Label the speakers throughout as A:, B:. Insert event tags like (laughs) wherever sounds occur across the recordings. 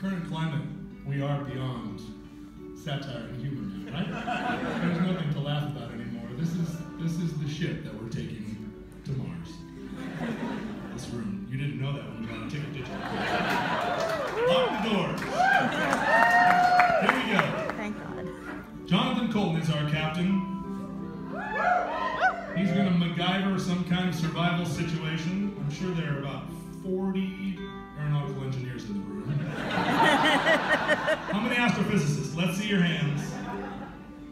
A: current climate, we are beyond satire and humor now, right? There's nothing to laugh about anymore. This is this is the shit that we're taking to Mars. This room. You didn't know that when you got a ticket, did you? Lock the doors. Here we go.
B: Thank God.
A: Jonathan Coulton is our captain. He's gonna MacGyver some kind of survival situation. I'm sure there are about 40 aeronautical engineers in the room. Your hands.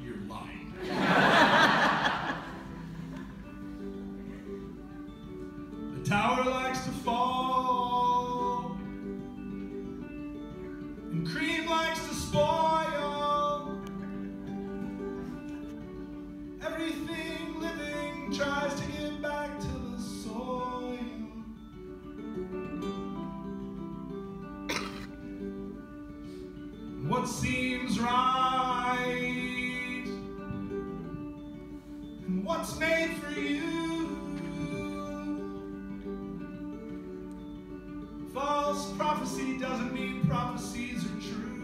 A: You're lying. (laughs) the tower likes to fall, seems right and what's made for you. False prophecy doesn't mean prophecies are true.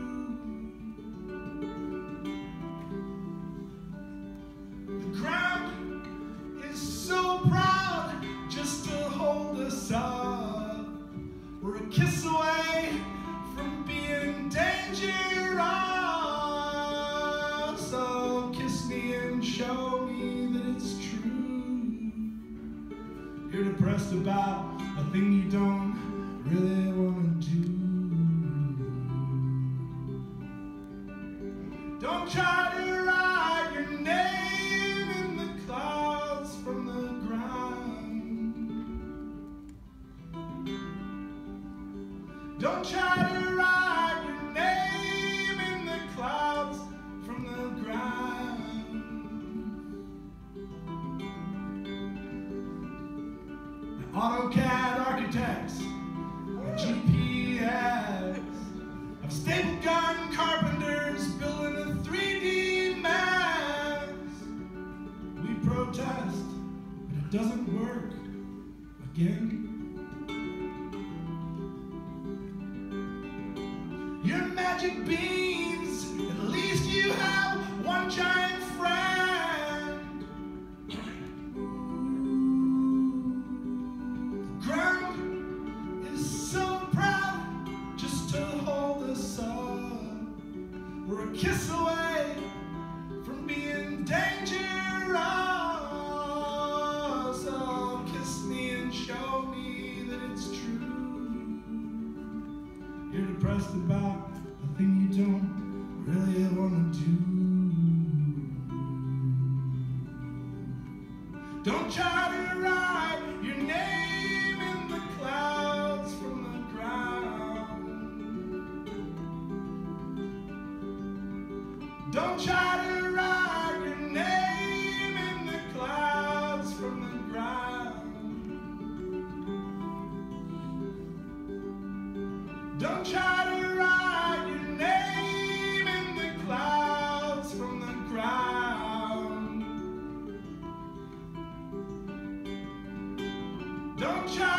A: You're depressed about a thing you don't really want to do. Don't try to write your name in the clouds from the ground. Don't try to AutoCAD architects, GPS, of staple gun carpenters building a 3D max. We protest, but it doesn't work again. Your magic beans, kiss away from being dangerous. So kiss me and show me that it's true. You're depressed about a thing you don't really want to do. Don't try Don't try to write your name in the clouds from the ground. Don't try to write your name in the clouds from the ground. Don't try